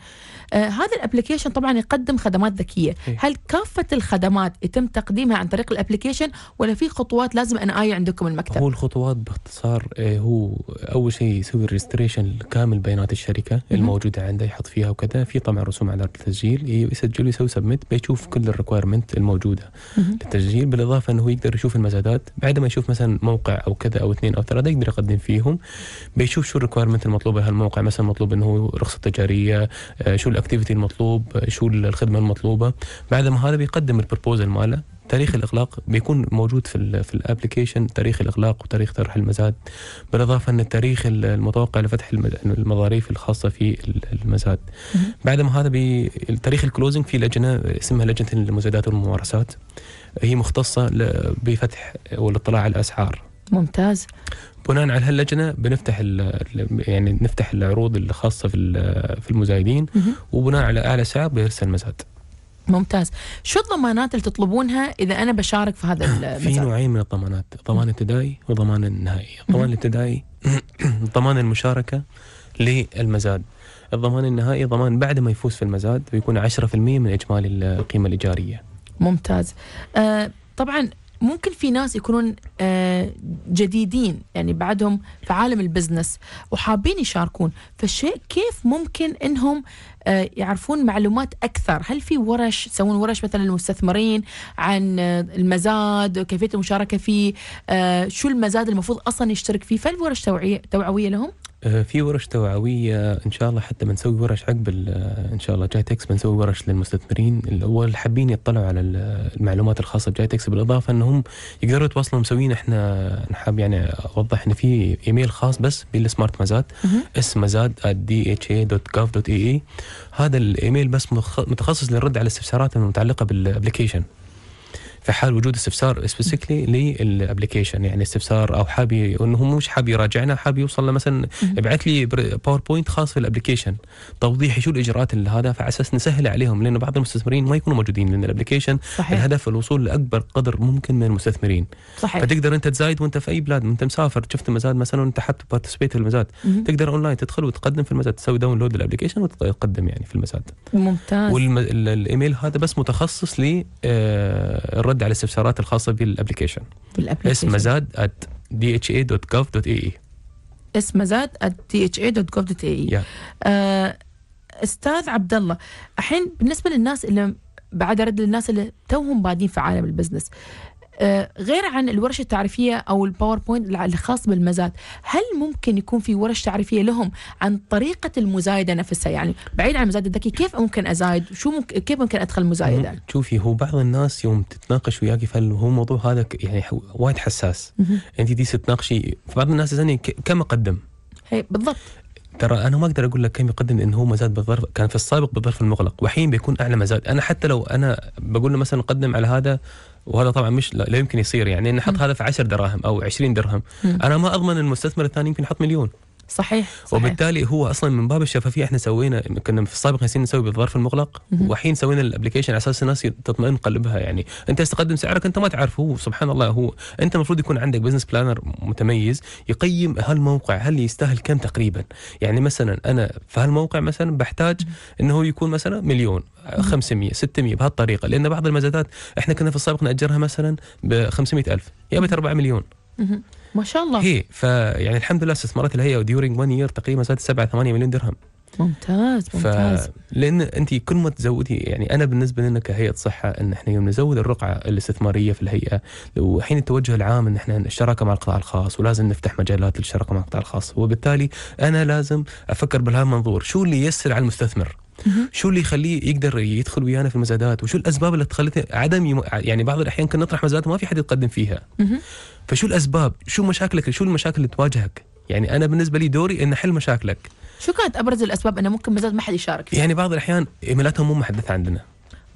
آه هذا ال application طبعا يقدم خدمات ذكية. إيه. هل كافة الخدمات يتم تقديمها عن طريق ال application ولا في خطوات لازم أنا آيي عندكم المكتب؟ هو الخطوات باختصار آه، هو أول شيء يسوي ال registration كامل بيانات الشركة الموجودة عنده يحط فيها وكذا. في طبعا رسوم على التسجيل يسجل ويسوي submit بيشوف كل ال requirement الموجودة مهم. للتسجيل. بالإضافة انه يقدر يشوف المزادات بعد ما يشوف مثلا موقع أو كذا أو اثنين أو ثلاثة يقدر يقدم فيهم. بيشوف شو ال requirement المطلوبه لهالموقع مثلا مطلوب إنه رخصة تجارية آه، شو ال activity المطلوب آه، شو الخدمة المطلوبة. بعد ما هذا بيقدم ال proposal ماله تاريخ الإغلاق بيكون موجود في ال في ال application تاريخ الإغلاق وتاريخ طرح المزاد. بالإضافة إن التاريخ المتوقع لفتح الم- المظاريف الخاصة في المزاد. بعد ما هذا بتاريخ ال closing في لجنة اسمها لجنة المزادات والممارسات. هي مختصة ل- بفتح والاطلاع على الأسعار. ممتاز. بناء على هاللجنة بنفتح يعني نفتح العروض الخاصة في في المزايدين. وبناء على أعلى سعر بيرسل مزاد. ممتاز. شو الضمانات اللي تطلبونها إذا أنا بشارك في هذا في المزاد؟ نوعين من الضمانات ضمان ابتدائي وضمان نهائي الضمان الابتدائي ضمان المشاركة للمزاد. الضمان النهائي ضمان بعد ما يفوز في المزاد بيكون 10% من إجمالي القيمة الإيجارية. ممتاز. آه طبعا ممكن في ناس يكونون آه جديدين يعني بعدهم في عالم ال business وحابين يشاركون. فالشيء كيف ممكن إنهم آه يعرفون معلومات أكثر؟ هل في ورش تسوون ورش مثلا للمستثمرين عن آه المزاد وكيفية المشاركة فيه؟ آه شو المزاد المفروض أصلا يشترك فيه؟ فهل ورش توعيه توعوية لهم؟ في ورش توعوية إن شاء الله حتى بنسوي ورش عقب آه، إن شاء الله جايتكس بنسوي ورش للمستثمرين. الأول حابين يطلعوا على ال- المعلومات الخاصة بجايتكس بالإضافة أنهم يقدروا يتواصلوا مسوين إحنا نحب يعني أوضح إن في إيميل خاص بس بال smart مزاد. اسم مزاد dha.gov.ae هذا الإيميل بس متخصص للرد على الاستفسارات المتعلقة بال application. في حال وجود استفسار specifically لل application يعني استفسار أو حاب ي- إنه هو مش حاب يراجعنا حاب يوصل له مثلا ابعث لي PowerPoint خاص في ال application توضيحي شو الإجراءات اللي هذا فعلى أساس نسهل عليهم لأنه بعض المستثمرين ما يكونوا موجودين لأن ال application الهدف الوصول لأكبر قدر ممكن من المستثمرين. صحيح. فتقدر أنت تزايد وأنت في أي بلاد انت مسافر شفت مزاد مثلا وانت حاب ت participate في المزاد. تقدر اونلاين تدخل وتقدم في المزاد تسوي download لل application وتقدم يعني في المزاد. ممتاز. والايميل هذا بس متخصص للرد على الاستفسارات الخاصة بال application بال application اسم مزاد at dha.gov.ae اسم مزاد dha.gov.ae Yeah. آه، أستاذ عبد الله الحين بالنسبة للناس اللي بعد ارد للناس اللي توهم بادين في عالم ال business غير عن الورش التعريفية أو ال PowerPoint الخاص بالمزاد هل ممكن يكون في ورش تعريفية لهم عن طريقة المزايدة نفسها؟ يعني بعيد عن المزاد الذكي كيف ممكن أزايد؟ شو ممكن كيف ممكن أدخل مزايدة؟ شوفي هو بعض الناس يوم تتناقش وياك في هو الموضوع هذا يعني وايد حساس. أنت يوم تتناقشي بعض الناس يسألني ك- كم أقدم؟ هي بالضبط. ترى أنا ما أقدر أقول لك كم يقدم لأنه هو مزاد بالظرف كان في السابق بالظرف المغلق. وحين بيكون أعلى مزاد. أنا حتى لو أنا بقول له مثلا قدم على هذا وهذا طبعا مش لا لا يمكن يصير يعني نحط هذا في 10 دراهم أو 20 درهم. أنا ما أضمن المستثمر الثاني يمكن يحط مليون. صحيح صحيح. وبالتالي هو أصلا من باب الشفافية إحنا سوينا كنا في السابق نسينا نسوي بالظرف المغلق. وحين سوينا الابلكيشن على أساس الناس تطمئن قلبها. يعني أنت تقدم سعرك أنت ما تعرف هو سبحان الله هو. أنت المفروض يكون عندك business planner متميز يقيم هالموقع هل يستاهل كم تقريبا؟ يعني مثلا أنا في هالموقع مثلا بحتاج إنه يكون مثلا مليون 500 600 بهالطريقة لأن بعض المزادات إحنا كنا في السابق نأجرها مثلا ب 500 الف جابت 4 مليون. ما شاء الله. هي فيعني الحمد لله استثمارات الهيئه و during 1 year تقريبا زادت 7 8 مليون درهم. ممتاز ممتاز. لأن أنت كل ما تزودي يعني أنا بالنسبة لنا كهيئة صحة إن إحنا يوم نزود الرقعة الاستثمارية في الهيئة وحين التوجه العام إن إحنا الشراكة مع القطاع الخاص ولازم نفتح مجالات للشراكة مع القطاع الخاص. وبالتالي أنا لازم أفكر بهالمنظور شو اللي ييسر على المستثمر. شو اللي يخليه يقدر يدخل ويانا في المزادات؟ وشو الأسباب اللي خلته عدم يم... يعني بعض الأحيان كنا نطرح مزادات وما في حد يتقدم فيها. فشو الأسباب؟ شو مشاكلك؟ شو المشاكل اللي تواجهك؟ يعني أنا بالنسبة لي دوري ان أحل مشاكلك. شو كانت أبرز الأسباب؟ انه ممكن مزاد ما حد يشارك فيه يعني بعض الأحيان إيميلاتهم مو محدثة عندنا.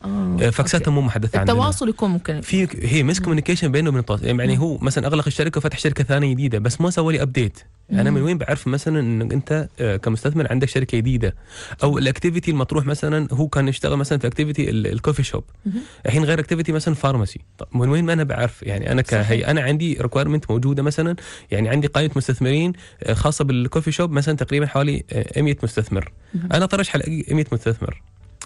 آه. فاكساتهم مو محدثة عندنا. التواصل يكون ممكن. في هي miscommunication بينه وبين التواصل. يعني هو مثلا أغلق الشركة وفتح شركة ثانية جديدة بس ما سوى لي update أنا من وين بعرف مثلا إنك أنت آه، كمستثمر عندك شركة جديدة؟ أو ال activity المطروح مثلا هو كان يشتغل مثلا في activity ال coffee shop. الحين غير activity مثلا pharmacy طب من وين ما أنا بعرف؟ يعني أنا صحيح. كهي أنا عندي requirement موجودة مثلا. يعني عندي قائمة مستثمرين آه، خاصة بال coffee shop مثلا تقريبا حوالي آه، 100 مستثمر. أنا طرش على 100 مستثمر.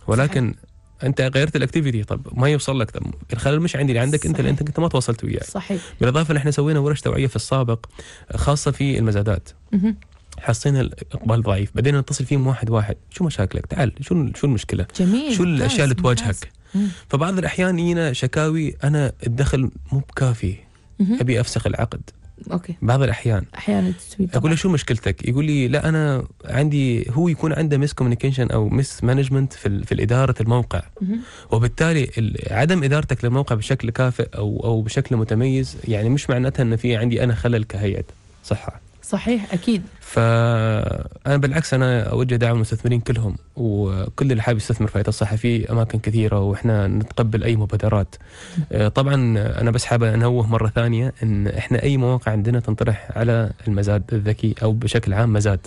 ولكن أنت غيرت ال activity طب ما يوصل لك. طب الخلل مش عندي. اللي عندك أنت صحيح. لأن انت ما تواصلت وياي. صحيح. بالإضافة ان إحنا سوينا ورش توعية في السابق خاصة في المزادات. مهم. حسينا الإقبال ضعيف. بدينا نتصل فيهم واحد واحد. شو مشاكلك؟ تعال. شو شو المشكلة؟ جميل. شو الأشياء اللي. تواجهك. فبعض الأحيان يجينا شكاوي. أنا الدخل مو بكافي. أبي أفسخ العقد. أوكي. بعض الأحيان. أحيانا تسوي أقول له شو مشكلتك؟ يقول لي لا أنا عندي هو يكون عنده miscommunication أو mismanagement في في اداره الموقع. وبالتالي ال- عدم إدارتك للموقع بشكل كافئ أو أو بشكل متميز يعني مش معناتها إن في عندي أنا خلل كهيئة. صحة. صحيح أكيد. فأنا بالعكس أنا اوجه دعم المستثمرين كلهم وكل اللي حابب يستثمر في الصحه في أماكن كثيرة وإحنا نتقبل أي مبادرات. آه، طبعا أنا بس حابب أنوه مرة ثانية إن إحنا أي مواقع عندنا تنطرح على المزاد الذكي أو بشكل عام مزاد.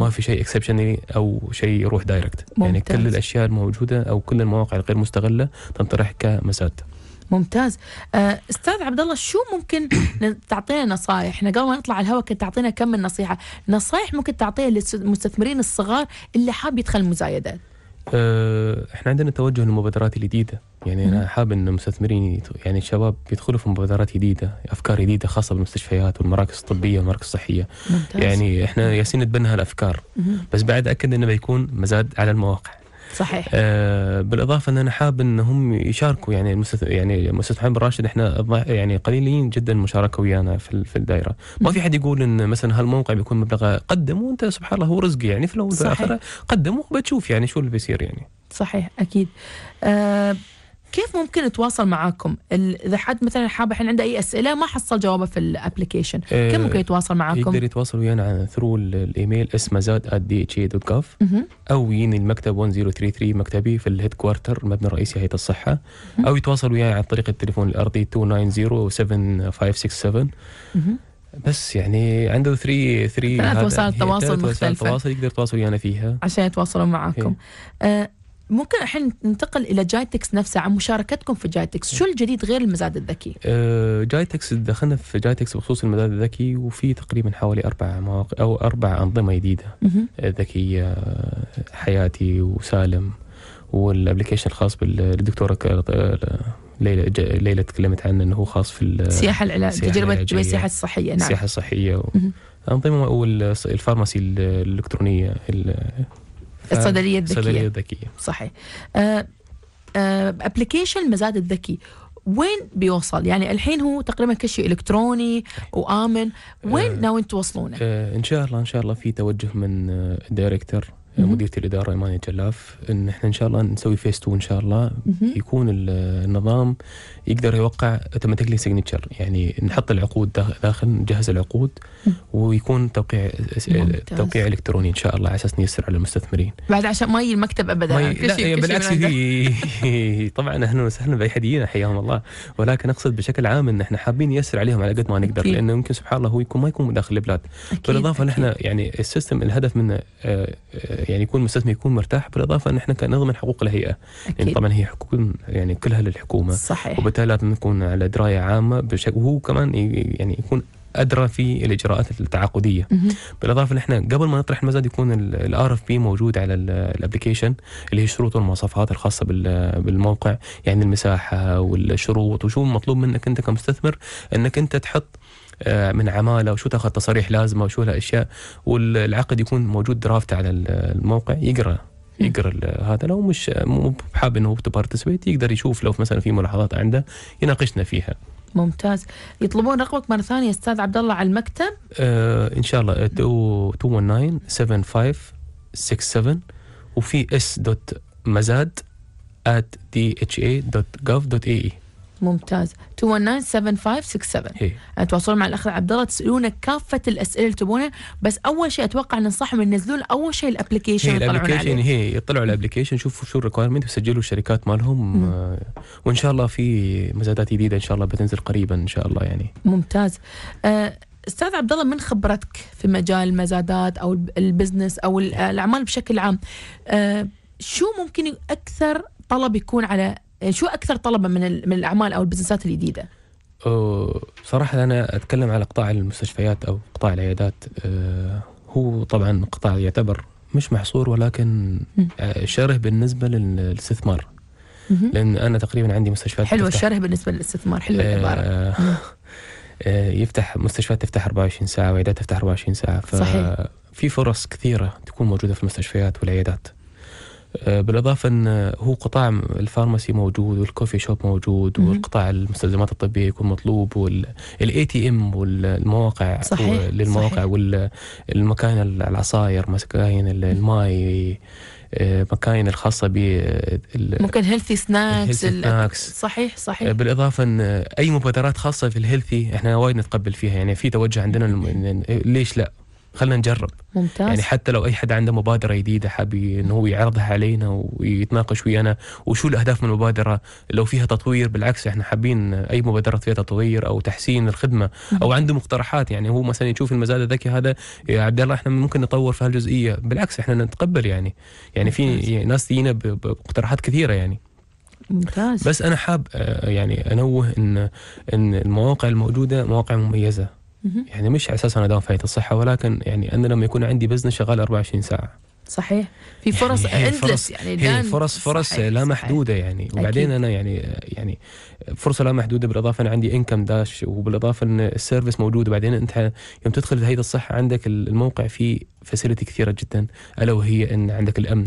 ما في شيء exceptionally أو شيء يروح direct يعني. كل الأشياء الموجودة أو كل المواقع الغير مستغلة تنطرح كمزاد. ممتاز. آه، أستاذ عبد الله شو ممكن تعطينا نصائح إحنا قبل ما نطلع على الهواء كنت تعطينا كم من نصيحة. نصائح ممكن تعطيها للمستثمرين الصغار اللي حاب يدخل مزايدات آه، إحنا عندنا توجه للمبادرات الجديده يعني. أنا حابب إن المستثمرين يعني الشباب يدخلوا في مبادرات جديدة أفكار جديدة خاصة بالمستشفيات والمراكز الطبية والمراكز الصحية. ممتاز. يعني إحنا ياسين نتبنى هالأفكار. بس بعد أكد إنه بيكون مزاد على المواقع. صحيح. آه بالإضافة إن أنا حاب إن هم يشاركوا يعني المستث... يعني مؤسسه محمد بن راشد إحنا يعني قليلين جدا المشاركة ويانا في في الدائره ما في حد يقول إن مثلا هالموقع بيكون مبلغ قدم وأنت سبحان الله هو رزق يعني في الأول وفي قدم وبتشوف يعني شو اللي بيصير يعني. صحيح أكيد. آه كيف ممكن نتواصل معاكم؟ إذا حد مثلا حاب الحين عنده أي أسئلة ما حصل جوابه في ال application آه، كيف ممكن يتواصل معاكم؟ يقدر يتواصل ويانا through ال email اس مزاد @dha.gov مهم. أو يجيني المكتب 1033 مكتبي في ال headquarter المبنى الرئيسي هيئة الصحة. أو يتواصل وياي عن طريق التليفون الأرضي 290 مهم. بس يعني عنده 3 3 ثلاث وسائل تواصل وسائل مختلفة. تواصل يقدر يتواصل ويانا فيها. عشان يتواصلوا معاكم. آه ممكن الحين ننتقل إلى جايتكس نفسه عن مشاركتكم في جايتكس شو الجديد غير المزاد الذكي آه، جايتكس دخلنا في جايتكس بخصوص المزاد الذكي وفي تقريبا حوالي أربع مواقع أو أربع أنظمة جديدة مهم. ذكيه آه، حياتي وسالم وال application الخاص بال- بالدكتوره ليلى ليلى تكلمت عنه إنه هو خاص في ال- السياحه العلاج السياحة تجربة العلاجية. السياحه الصحية نعم السياحه الصحيه و-. أنظمة وال pharmacy الإلكترونية ال- الصيدلية الصيدلية الذكية. الذكيه صحيح application المزاد الذكي وين بيوصل؟ يعني الحين هو تقريبا كل شيء إلكتروني وآمن. وين آه، ناويين توصلونه؟ آه، إن شاء الله إن شاء الله في توجه من آه، ال director مهم. مديرة الإدارة إيماني الجلاف إن إحنا إن شاء الله نسوي phase 2 إن شاء الله. يكون ال- النظام يقدر يوقع automatically signature يعني نحط العقود داخ- داخل نجهز العقود. ويكون توقيع. توقيع إلكتروني إن شاء الله على أساس نيسر على المستثمرين بعد عشان ما يجي المكتب ابدا ما ي... كل لا شيء بالعكس. هي طبعا أهلا وسهلا باي حد حياهم الله ولكن أقصد بشكل عام إن إحنا حابين نيسر عليهم على قد ما نقدر أكيد. لأنه يمكن سبحان الله هو يكون ما يكون داخل البلاد بالإضافة ان. إحنا يعني ال system الهدف منه آه، آه، يعني يكون المستثمر يكون مرتاح بالإضافة إن إحنا كنضمن حقوق الهيئة. لأن أكيد. طبعا هي حقوق يعني كلها للحكومة. صحيح. وبالتالي لازم نكون على دراية عامة بشكل وهو كمان يعني يكون أدرى في الإجراءات التعاقدية. بالإضافة إن إحنا قبل ما نطرح المزاد يكون ال RFP موجود على ال application اللي هي الشروط والمواصفات الخاصة بال- بالموقع. يعني المساحة والشروط وشو المطلوب منك أنت كمستثمر؟ إنك أنت تحط من عماله وشو تاخذ تصاريح لازمه وشو الاشياء والعقد يكون موجود draft على الموقع يقرأ يقرأ هذا. لو مش مو حاب إنه ت participate يقدر يشوف لو مثلا في ملاحظات عنده يناقشنا فيها. ممتاز. يطلبون رقمك مرة ثانية أستاذ عبد الله على المكتب؟ آه إن شاء الله 219 7567 وفي اس dot مزاد at dha.gov.ae ممتاز. 219 هي تواصلوا مع الأخ عبد الله تسالونه كافة الأسئلة اللي تبونها بس أول شيء أتوقع ننصحهم ينزلون أول شيء ال application ال application هي يطلعوا ال application يشوفوا شو ال requirement ويسجلوا الشركات مالهم. آه وإن شاء الله في مزادات جديدة إن شاء الله بتنزل قريبا إن شاء الله يعني. ممتاز. آه، أستاذ عبد الله من خبرتك في مجال المزادات أو الب- البزنس أو ال- الأعمال بشكل عام؟ آه، شو ممكن أكثر طلب يكون على شو أكثر طلبا من من الأعمال أو البزنسات الجديدة؟ بصراحة أنا أتكلم على قطاع المستشفيات أو قطاع العيادات. آه، هو طبعا قطاع يعتبر مش محصور ولكن. آه، شره بالنسبة للاستثمار. لأن أنا تقريبا عندي مستشفيات حلوة تفتح- الشرح بالنسبة للاستثمار. حلوة العباره آه، آه، يفتح مستشفيات تفتح 24 ساعة وعيادات تفتح 24 ساعة. صحيح. ففي فرص كثيرة تكون موجودة في المستشفيات والعيادات. بالإضافة إن هو قطاع ال pharmacy موجود وال coffee shop موجود. والقطاع المستلزمات الطبية يكون مطلوب وال ATM والمواقع صحيح، للمواقع صحيح. والمكاين العصاير مكاين الماي آه، مكاين الخاصة ب ممكن healthy snacks snacks. صحيح صحيح بالإضافة إن أي مبادرات خاصة في ال healthy إحنا وايد نتقبل فيها يعني في توجه عندنا ليش لا خلينا نجرب. ممتاز. يعني حتى لو أي حد عنده مبادرة جديدة حاب إنه هو يعرضها علينا ويتناقش ويانا وشو الأهداف من المبادرة؟ لو فيها تطوير بالعكس إحنا حابين أي مبادرات فيها تطوير أو تحسين الخدمة أو عنده مقترحات. يعني هو مثلا يشوف المزاد الذكي هذا يا عبد الله إحنا ممكن نطور في هالجزئية. بالعكس إحنا نتقبل يعني. يعني في. ناس تجينا ب- بمقترحات كثيرة يعني. ممتاز. بس أنا حاب آه، يعني أنوه ان إن المواقع الموجودة مواقع مميزة. يعني مش على أساس أنا داوم هيئه الصحة ولكن يعني أنا لما يكون عندي بزنس شغال 24 ساعة. صحيح. في فرص يعني اندلس فرص- يعني هي الآن فرص فرص صحيح، لا صحيح. محدودة يعني. وبعدين أكيد. أنا يعني يعني فرصة لا محدودة بالإضافة أنا عندي income داش وبالإضافة إن ال service موجود. وبعدين أنت يوم تدخل في هيئه الصحة عندك الموقع فيه facility كثيرة جدا ألا وهي إن عندك الأمن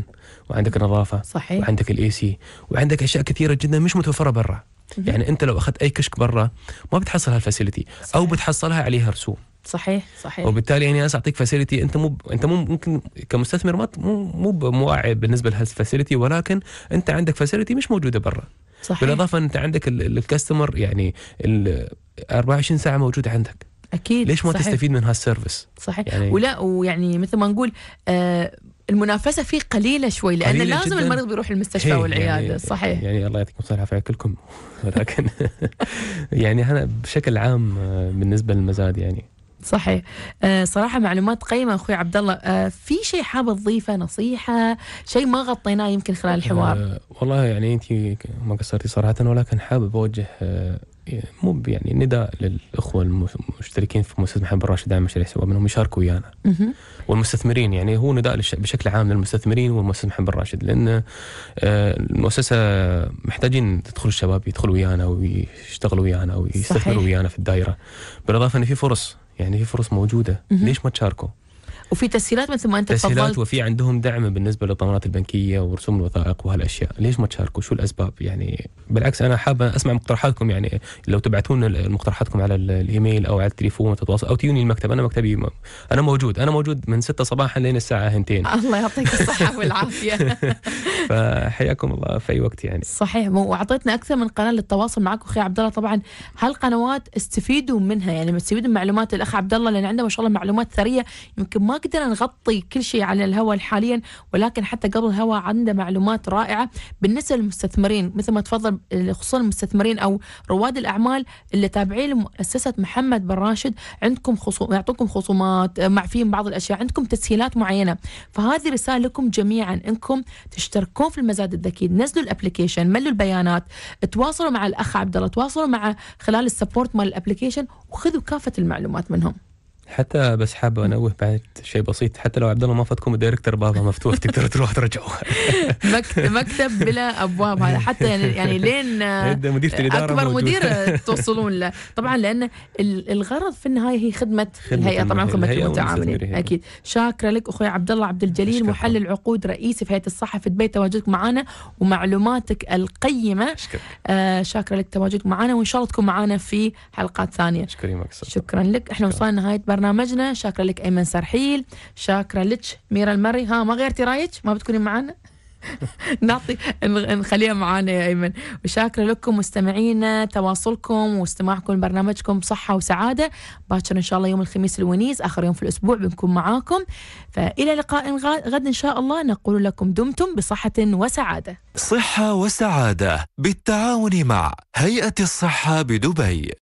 وعندك النظافة صحيح. وعندك ال AC وعندك أشياء كثيرة جدا مش متوفرة برا. يعني انت لو اخذت اي كشك برا ما بتحصل هال facility أو. بتحصلها عليها رسوم. صحيح صحيح. وبالتالي يعني أنا اعطيك facility أنت مو أنت مو ممكن كمستثمر ما مو مو موعي بالنسبة لهال facility ولكن أنت عندك facility مش موجودة برا. صحيح. بالإضافة ان أنت عندك ال- ال- ال customer يعني ال 24 ساعة موجود عندك. أكيد ليش ما صحيح. تستفيد من هال service؟ صحيح. يعني- ولا ويعني مثل ما نقول آه المنافسة فيه قليلة شوي لأن قليلة لازم جداً. المريض بيروح المستشفى والعيادة يعني صحيح. يعني الله يعطيكم الصحة والعافية كلكم. ولكن يعني أنا بشكل عام آه، بالنسبة للمزاد يعني. صحيح. آه صراحة معلومات قيمة أخوي عبد الله آه في شيء حابه تضيفه نصيحة؟ شيء ما غطيناش يمكن خلال الحوار. آه والله يعني انت ما قصرتي صراحة ولكن حابب أوجه آه مو ب- يعني نداء للإخوة المشتركين في مؤسسة محمد بن راشد دعم مشاريع الشباب انهم يشاركوا ويانا. والمستثمرين يعني هو نداء بشكل عام للمستثمرين والمؤسسة محمد بن راشد لأن آه، المؤسسة محتاجين تدخل الشباب يدخلوا ويانا ويشتغلوا ويانا ويستثمروا. ويانا في الدائره بالإضافة إن في فرص يعني في فرص موجودة. ليش ما تشاركوا؟ وفي تسهيلات مثل ما أنت تسهيلات تفضلت. وفي عندهم دعم بالنسبة للضمانات البنكية ورسوم الوثائق وهالاشياء، ليش ما تشاركوا؟ شو الأسباب؟ يعني بالعكس أنا حاب أسمع مقترحاتكم يعني لو تبعتون مقترحاتكم على ال- الإيميل أو على التليفون وتتواصل أو تجوني المكتب أنا مكتبي م- أنا موجود. أنا موجود من 6 صباحا لين الساعة 2 الله يعطيك الصحة والعافية. فحياكم الله في أي وقت يعني. صحيح. وأعطيتنا أكثر من قناة للتواصل معك أخوي عبد الله. طبعا هالقنوات استفيدوا منها يعني استفيدوا من معلومات الأخ عبد الله لأن عنده ما شاء الله معلومات ثرية يمكن ما قدرنا نغطي كل شيء على الهواء حاليا ولكن حتى قبل الهواء عنده معلومات رائعة. بالنسبة للمستثمرين مثل ما تفضل خصوصا المستثمرين أو رواد الأعمال اللي تابعين لمؤسسة محمد بن راشد عندكم خصوم يعطوكم خصومات معفين بعض الأشياء عندكم تسهيلات معينة. فهذه رسالة لكم جميعا إنكم تشتركون في المزاد الذكي. نزلوا الأبلكيشن ملوا البيانات تواصلوا مع الأخ عبد الله تواصلوا مع خلال ال support مال ال application وخذوا كافة المعلومات منهم. حتى بس حاب أنوه بعد شيء بسيط. حتى لو عبد الله ما فاتكم ال director بابها مفتوح تقدروا تروحوا ترجعوا مكتب, بلا أبواب. هذا حتى يعني يعني لين مديرة الإدارة أكبر موجود. مدير توصلون له. طبعا لأن ال- الغرض في النهاية هي خدمة, خدمة الهيئة. طبعا الهيئة خدمه والمستثمرين. المتعاملين أكيد. شاكرة لك أخوي عبد الله عبد الجليل. محلل عقود رئيسي في هيئة الصحة في دبي تواجدك معنا ومعلوماتك القيمة. اشكرك آه شاكرة لك تواجدك معنا وإن شاء الله تكون معنا في حلقات قصرت شكرا لك. إحنا. وصلنا نهايه برنامجنا. شاكرة لك أيمن سرحيل. شاكرة لك ميرا المري. ها ما غيرتي رأيك؟ ما بتكوني معنا نعطي نخليها معانا يا أيمن. وشاكرة لكم مستمعينا تواصلكم واستماعكم لبرنامجكم صحة وسعادة. باكر إن شاء الله يوم الخميس الونيس آخر يوم في الأسبوع بنكون معاكم. فإلى لقاء غد إن شاء الله. نقول لكم دمتم بصحة وسعادة. صحة وسعادة بالتعاون مع هيئة الصحة بدبي.